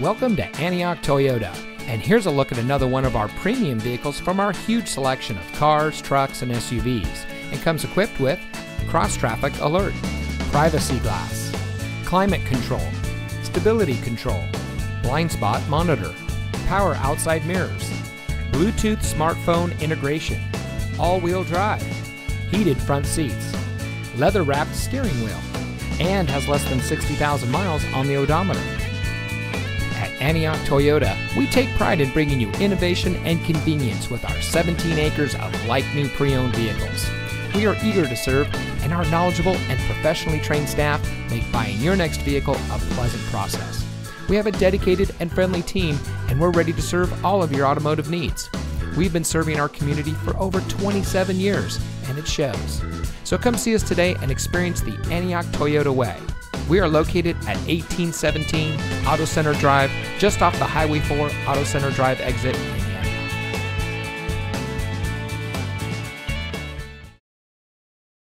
Welcome to Antioch Toyota. And here's a look at another one of our premium vehicles from our huge selection of cars, trucks, and SUVs. And comes equipped with cross traffic alert, privacy glass, climate control, stability control, blind spot monitor, power outside mirrors, Bluetooth smartphone integration, all wheel drive, heated front seats, leather wrapped steering wheel, and has less than 60,000 miles on the odometer. Antioch Toyota, we take pride in bringing you innovation and convenience with our 17 acres of like new pre owned vehicles. We are eager to serve, and our knowledgeable and professionally trained staff make buying your next vehicle a pleasant process. We have a dedicated and friendly team, and we're ready to serve all of your automotive needs. We've been serving our community for over 27 years, and it shows. So come see us today and experience the Antioch Toyota way. We are located at 1817 Auto Center Drive, just off the Highway 4 Auto Center Drive exit